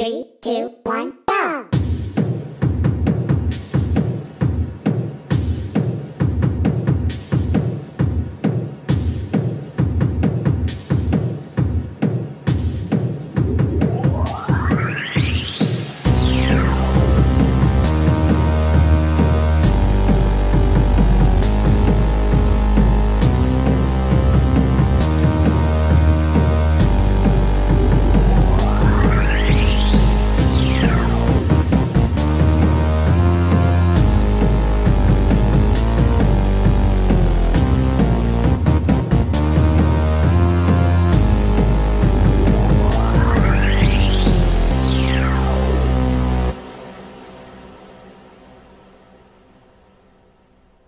Three, two, one!